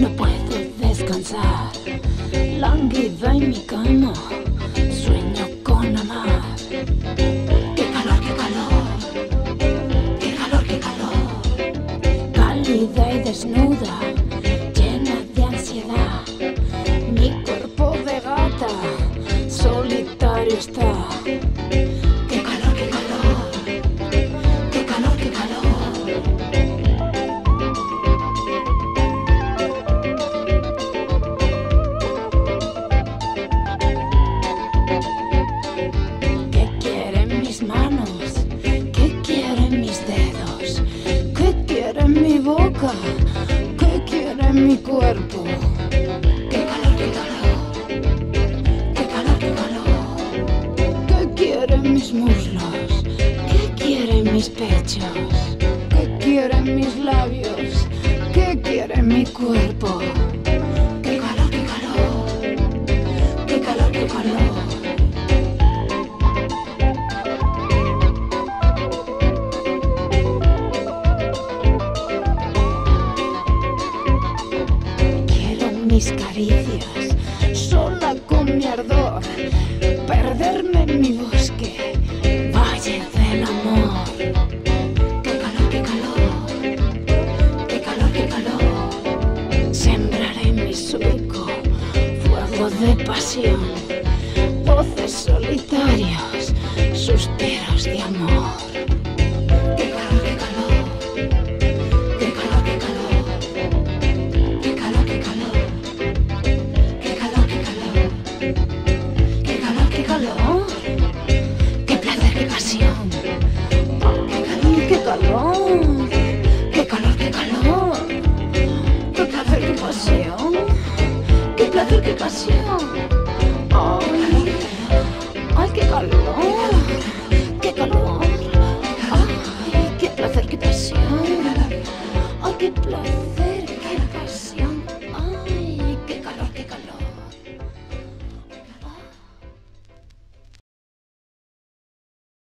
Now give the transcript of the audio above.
no puedo descansar, languido en mi cama, Qué calor, qué calor. Qué calor, qué calor. ¿Qué quieren mis manos? ¿Qué quieren mis dedos? ¿Qué quiere mi boca? ¿Qué quiere mi cuerpo? Mis muslos? ¿Qué quieren mis pechos? ¿Qué quieren mis labios? ¿Qué quiere mi cuerpo? ¡Qué calor, qué calor! ¡Qué calor, qué calor! Quiero mis caricias, sola con mi ardor, fuego de pasión, voces solitarios, suspiros de amor. ¡Qué calor, qué calor! ¡Qué calor, qué calor! Qué calor, qué calor. Qué calor, qué calor. Qué calor, qué calor. Qué placer, qué pasión. Qué pasión. Ay, ay, qué calor. Qué calor. Ay, qué placer, qué pasión. Ay, qué placer.